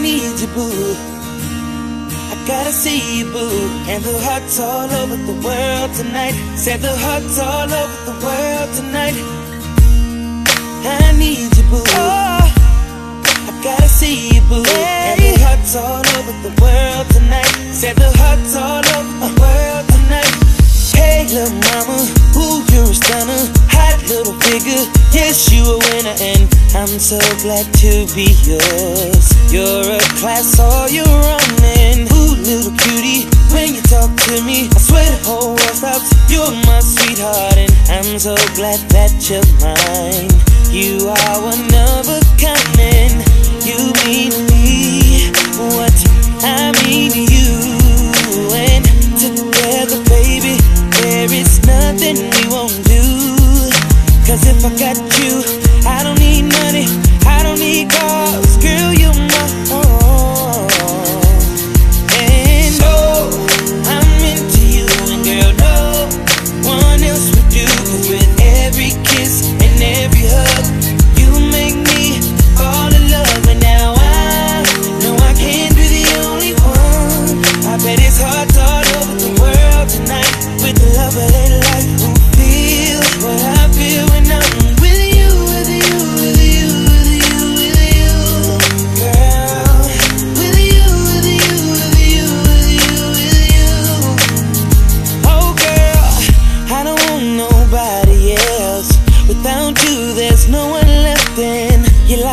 need you, boo. I gotta see you, boo. And the hearts all over the world tonight. Said the hearts all over the world tonight. I need you, boo. Oh, I gotta see you, boo. And the hearts all over the world tonight. Said the I'm so glad to be yours. You're a class all your own, and ooh, little cutie, when you talk to me, I swear the whole world stops. You're my sweetheart, and I'm so glad that you're mine. You are one of a kind, and you mean me what I mean to you, and together, baby, there is nothing we won't do. Cause if I got you,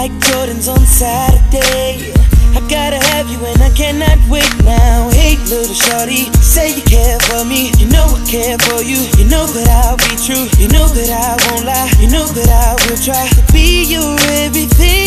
like Jordans on Saturday. I gotta have you, and I cannot wait now. Hey, little shorty, say you care for me. You know I care for you. You know that I'll be true. You know that I won't lie. You know that I will try to be your everything.